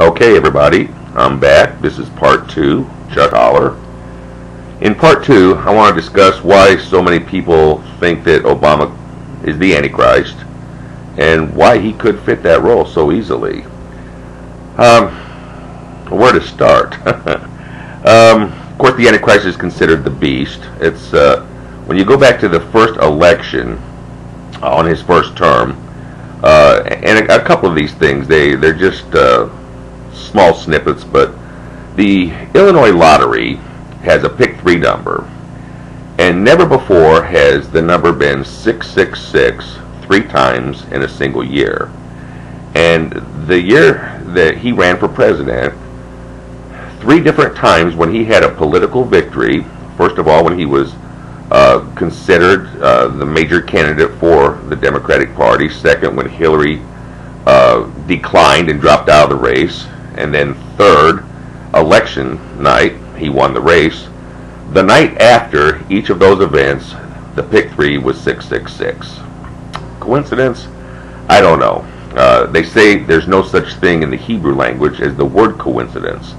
Okay, everybody, I'm back. This is part two, Chuck Holler. In part two, I want to discuss why so many people think that Obama is the Antichrist and why he could fit that role so easily. Um, where to start? um, of course, the Antichrist is considered the beast. It's uh, when you go back to the first election on his first term, uh, and a, a, couple of these things they they're just uh, small snippets, but the Illinois lottery has a pick three number, and never before has the number been six six six three times in a single year. And the year that he ran for president, three different times when he had a political victory. First of all, when he was uh, considered uh, the major candidate for the Democratic Party. Second, when Hillary uh, declined and dropped out of the race. And then third, election night, he won the race. The night after each of those events, the pick three was 666. Coincidence? I don't know. Uh, they say there's no such thing in the Hebrew language as the word coincidence.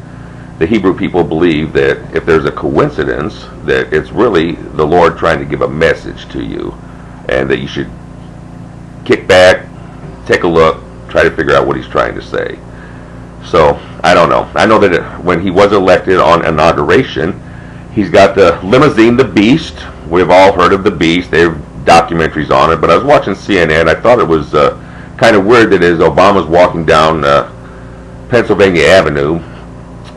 The Hebrew people believe that if there's a coincidence, that it's really the Lord trying to give a message to you, and that you should kick back, take a look, try to figure out what He's trying to say. So I don't know. I know that when he was elected on inauguration, he's got the limousine, the Beast. We've all heard of the Beast. They have documentaries on it. But I was watching CNN. I thought it was uh, kind of weird that as Obama's walking down uh, Pennsylvania Avenue,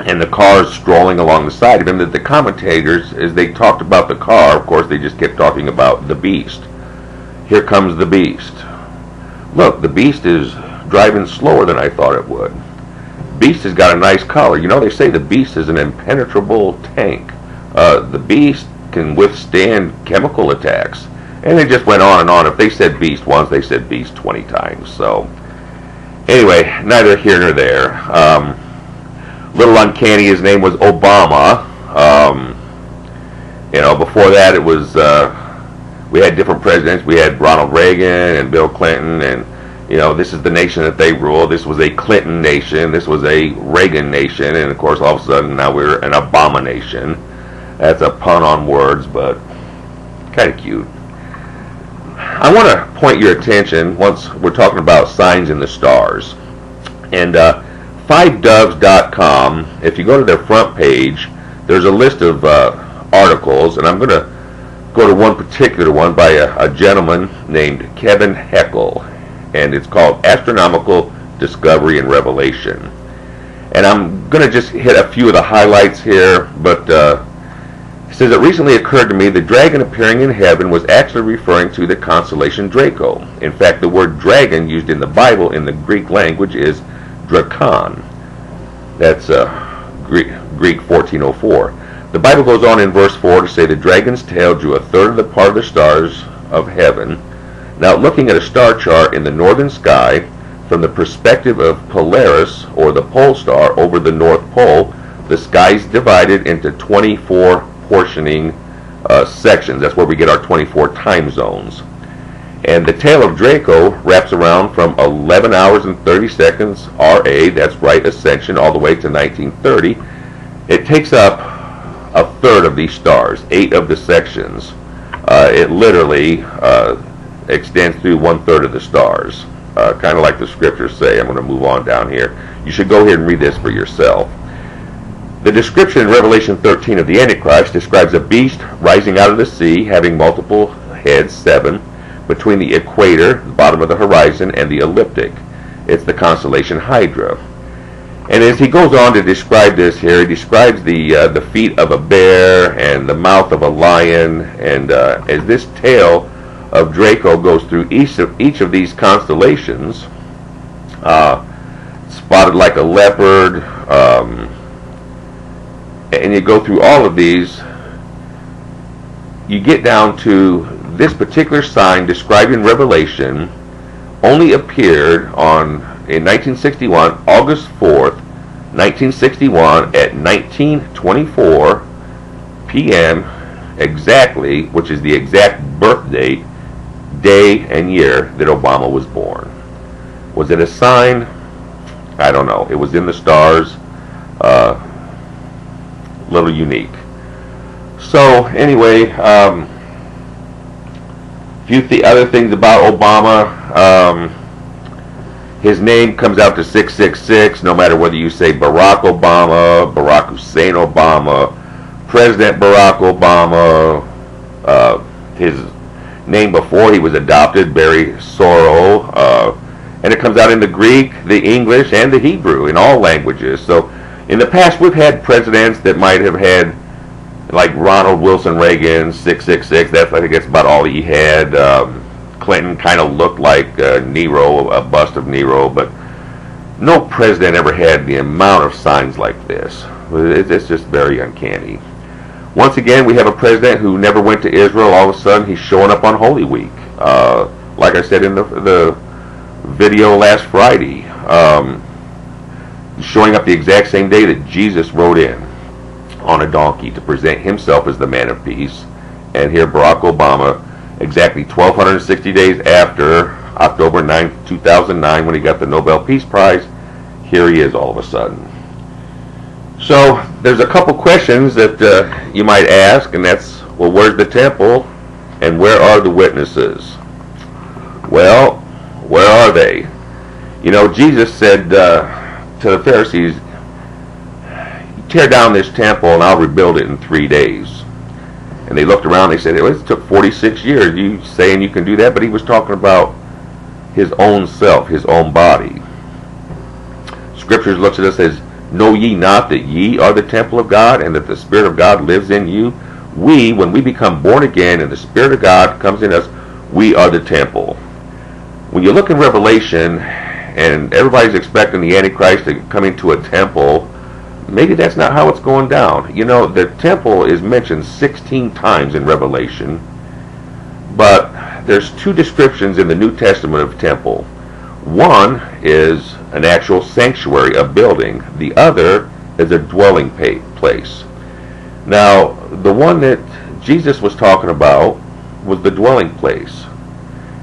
and the car's strolling along the side of him, that the commentators, as they talked about the car, of course, they just kept talking about the Beast. Here comes the Beast. Look, the Beast is driving slower than I thought it would. Beast has got a nice color. You know, they say the Beast is an impenetrable tank. Uh, the Beast can withstand chemical attacks. And it just went on and on. If they said Beast once, they said Beast 20 times. So, anyway, neither here nor there. Um, little uncanny, his name was Obama. Um, you know, before that, it was, uh, we had different presidents. We had Ronald Reagan and Bill Clinton and you know, this is the nation that they rule. This was a Clinton nation. This was a Reagan nation. And of course, all of a sudden, now we're an abomination. That's a pun on words, but kind of cute. I want to point your attention, once we're talking about signs in the stars, and uh, fivedoves.com, if you go to their front page, there's a list of uh, articles, and I'm going to go to one particular one by a, a gentleman named Kevin Heckel and it's called Astronomical Discovery and Revelation. And I'm going to just hit a few of the highlights here, but uh, it says it recently occurred to me the dragon appearing in heaven was actually referring to the constellation Draco. In fact, the word dragon used in the Bible in the Greek language is drakon. That's uh, Greek, Greek 1404. The Bible goes on in verse 4 to say the dragon's tail drew a third of the part of the stars of heaven now, looking at a star chart in the northern sky from the perspective of Polaris, or the pole star, over the North Pole, the sky is divided into 24 portioning uh, sections. That's where we get our 24 time zones. And the tail of Draco wraps around from 11 hours and 30 seconds RA, that's right ascension, all the way to 1930. It takes up a third of these stars, eight of the sections. Uh, it literally uh, extends through one third of the stars. Uh, kind of like the scriptures say. I'm going to move on down here. You should go ahead and read this for yourself. The description in Revelation 13 of the Antichrist describes a beast rising out of the sea, having multiple heads, seven, between the equator, the bottom of the horizon, and the ecliptic. It's the constellation Hydra. And as he goes on to describe this here, he describes the uh, the feet of a bear and the mouth of a lion, and uh, as this tail of Draco goes through each of each of these constellations, uh, spotted like a leopard, um, and you go through all of these. You get down to this particular sign described in Revelation only appeared on in 1961, August 4th, 1961 at 1924 p.m. exactly, which is the exact birth date day and year that Obama was born. Was it a sign? I don't know. It was in the stars. Uh, little unique. So anyway, um, few th- other things about Obama. Um, his name comes out to 666, no matter whether you say Barack Obama, Barack Hussein Obama, President Barack Obama, uh, his name before he was adopted, Barry Soro, uh, and it comes out in the Greek, the English, and the Hebrew in all languages. So in the past, we've had presidents that might have had, like Ronald Wilson Reagan, 666. That's I think that's about all he had. Um, Clinton kind of looked like uh, Nero, a bust of Nero, but no president ever had the amount of signs like this. It's just very uncanny. Once again, we have a president who never went to Israel. All of a sudden, he's showing up on Holy Week. Uh, like I said in the, the video last Friday, um, showing up the exact same day that Jesus rode in on a donkey to present himself as the man of peace. And here, Barack Obama exactly 1,260 days after October 9, 2009, when he got the Nobel Peace Prize, here he is all of a sudden. So there's a couple questions that uh, you might ask, and that's, well, where's the temple, and where are the witnesses? Well, where are they? You know, Jesus said uh, to the Pharisees, tear down this temple and I'll rebuild it in three days. And they looked around. They said, it took 46 years. You saying you can do that? But he was talking about his own self, his own body. Scriptures looks at us as, Know ye not that ye are the temple of God, and that the Spirit of God lives in you? We, when we become born again, and the Spirit of God comes in us, we are the temple. When you look in Revelation, and everybody's expecting the Antichrist to come into a temple maybe that's not how it's going down. You know, the temple is mentioned 16 times in Revelation, but there's two descriptions in the New Testament of temple. One is an actual sanctuary, a building. The other is a dwelling place. Now, the one that Jesus was talking about was the dwelling place.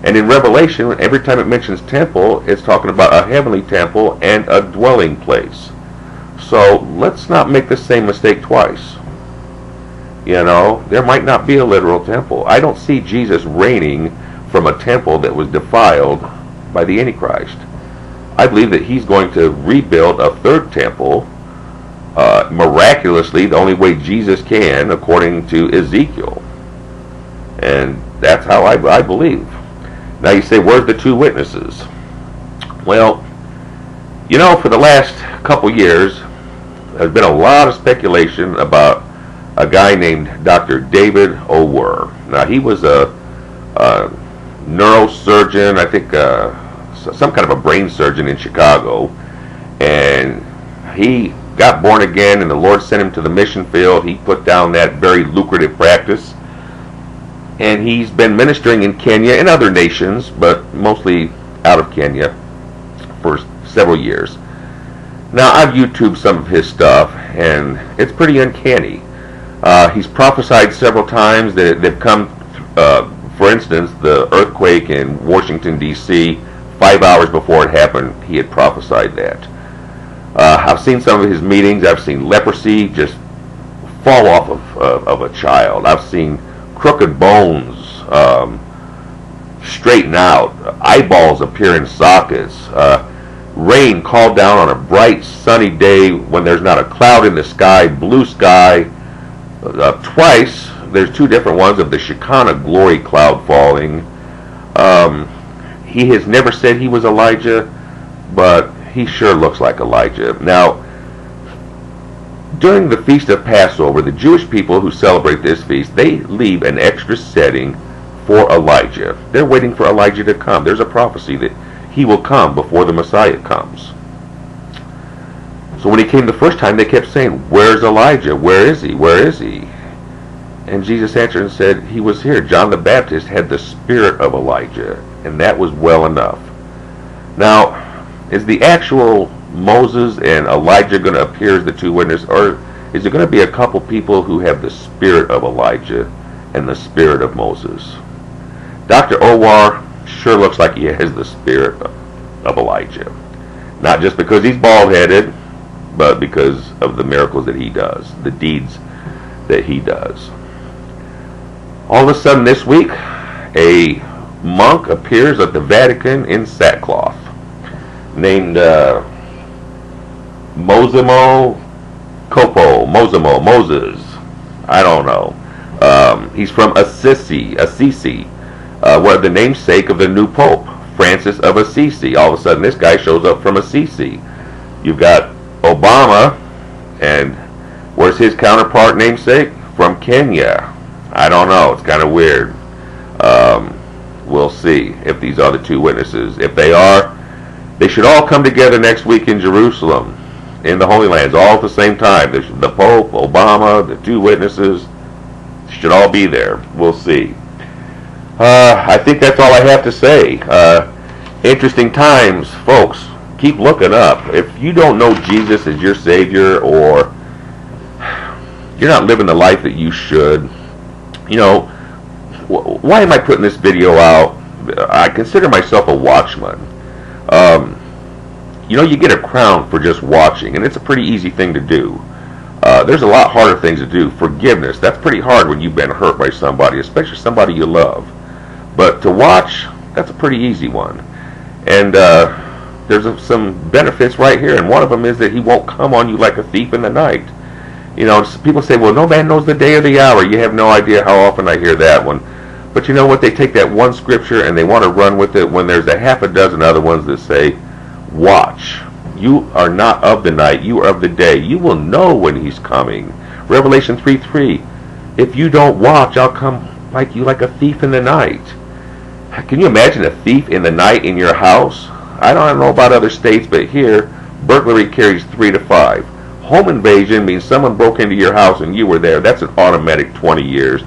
And in Revelation, every time it mentions temple, it's talking about a heavenly temple and a dwelling place. So let's not make the same mistake twice. You know, there might not be a literal temple. I don't see Jesus reigning from a temple that was defiled by the Antichrist. I believe that he's going to rebuild a third temple uh, miraculously, the only way Jesus can, according to Ezekiel. And that's how I, I believe. Now you say, where's the two witnesses? Well, you know, for the last couple years, there's been a lot of speculation about a guy named Dr. David Owuor. Now, he was a, a neurosurgeon, I think uh, some kind of a brain surgeon in Chicago, and he got born again, and the Lord sent him to the mission field. He put down that very lucrative practice, and he's been ministering in Kenya and other nations, but mostly out of Kenya for several years. Now, I've YouTubed some of his stuff, and it's pretty uncanny. Uh, he's prophesied several times that they've come, uh, for instance, the earthquake in Washington, D.C., five hours before it happened, he had prophesied that. Uh, I've seen some of his meetings. I've seen leprosy just fall off of, uh, of a child. I've seen crooked bones um, straighten out, eyeballs appear in sockets. Uh, rain called down on a bright sunny day when there's not a cloud in the sky, blue sky. Uh, twice, there's two different ones of the Shekinah glory cloud falling. Um, he has never said he was Elijah, but he sure looks like Elijah. Now, during the Feast of Passover, the Jewish people who celebrate this feast, they leave an extra setting for Elijah. They're waiting for Elijah to come. There's a prophecy that he will come before the Messiah comes. So when he came the first time, they kept saying, Where's Elijah? Where is he? Where is he? And Jesus answered and said, He was here. John the Baptist had the spirit of Elijah, and that was well enough. Now, is the actual Moses and Elijah going to appear as the two witnesses, or is it going to be a couple people who have the spirit of Elijah and the spirit of Moses? Dr. Owuor sure looks like he has the spirit of Elijah. Not just because he's bald headed, but because of the miracles that he does, the deeds that he does. All of a sudden this week, a monk appears at the Vatican in sackcloth named uh, Mosimo Copo, Mosimo, Moses. I don't know. Um, he's from Assisi, Assisi, uh, the namesake of the new pope, Francis of Assisi. All of a sudden, this guy shows up from Assisi. You've got Obama, and where's his counterpart namesake? From Kenya. I don't know. It's kind of weird. Um, we'll see if these are the two witnesses. If they are, they should all come together next week in Jerusalem, in the Holy Lands, all at the same time. The Pope, Obama, the two witnesses should all be there. We'll see. Uh, I think that's all I have to say. Uh, interesting times, folks. Keep looking up. If you don't know Jesus as your Savior or you're not living the life that you should, you know, why am I putting this video out? I consider myself a watchman. Um, you know, you get a crown for just watching, and it's a pretty easy thing to do. Uh, there's a lot harder things to do. Forgiveness, that's pretty hard when you've been hurt by somebody, especially somebody you love. But to watch, that's a pretty easy one. And uh, there's a, some benefits right here, and one of them is that he won't come on you like a thief in the night. You know, people say, well, no man knows the day or the hour. You have no idea how often I hear that one. But you know what? They take that one scripture and they want to run with it when there's a half a dozen other ones that say, watch. You are not of the night, you are of the day. You will know when he's coming. Revelation 3 3. If you don't watch, I'll come like you like a thief in the night. Can you imagine a thief in the night in your house? I don't know about other states, but here, burglary carries three to five. Home invasion means someone broke into your house and you were there. That's an automatic 20 years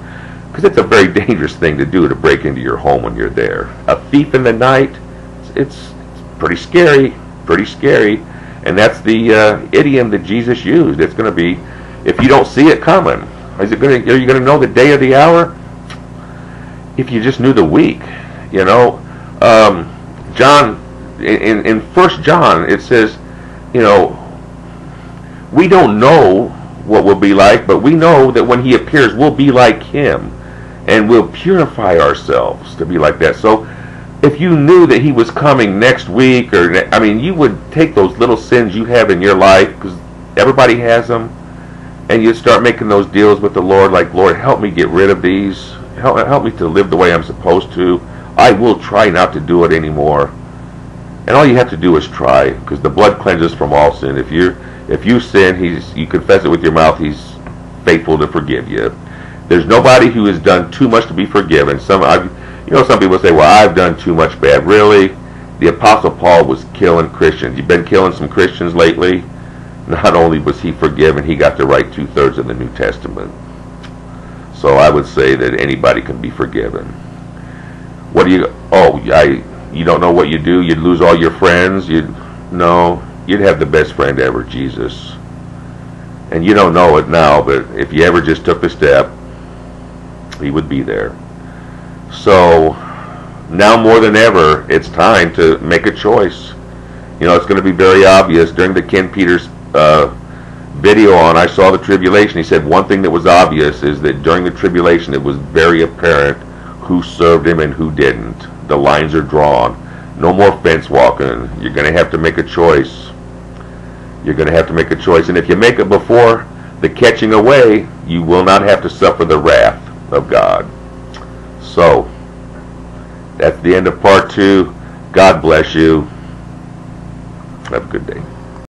because it's a very dangerous thing to do to break into your home when you're there. A thief in the night, it's, pretty scary, pretty scary, and that's the uh, idiom that Jesus used. It's going to be, if you don't see it coming, is it going to? Are you going to know the day or the hour? If you just knew the week, you know, um, John in in First John it says, you know, we don't know what we'll be like, but we know that when He appears, we'll be like Him and we'll purify ourselves to be like that. So if you knew that he was coming next week or I mean you would take those little sins you have in your life because everybody has them and you'd start making those deals with the Lord like Lord help me get rid of these. Help, help me to live the way I'm supposed to I will try not to do it anymore and all you have to do is try because the blood cleanses from all sin if you if you sin he's you confess it with your mouth he's faithful to forgive you there's nobody who has done too much to be forgiven. Some, I've, you know, some people say, "Well, I've done too much bad." Really, the Apostle Paul was killing Christians. You've been killing some Christians lately. Not only was he forgiven, he got to write two thirds of the New Testament. So I would say that anybody can be forgiven. What do you? Oh, I. You don't know what you do. You'd lose all your friends. You'd no. You'd have the best friend ever, Jesus. And you don't know it now, but if you ever just took the step, he would be there. So now more than ever, it's time to make a choice. You know, it's going to be very obvious during the Ken Peters uh, video on I Saw the Tribulation. He said one thing that was obvious is that during the tribulation, it was very apparent who served him and who didn't. The lines are drawn. No more fence walking. You're going to have to make a choice. You're going to have to make a choice. And if you make it before the catching away, you will not have to suffer the wrath of God. So, that's the end of part two. God bless you. Have a good day.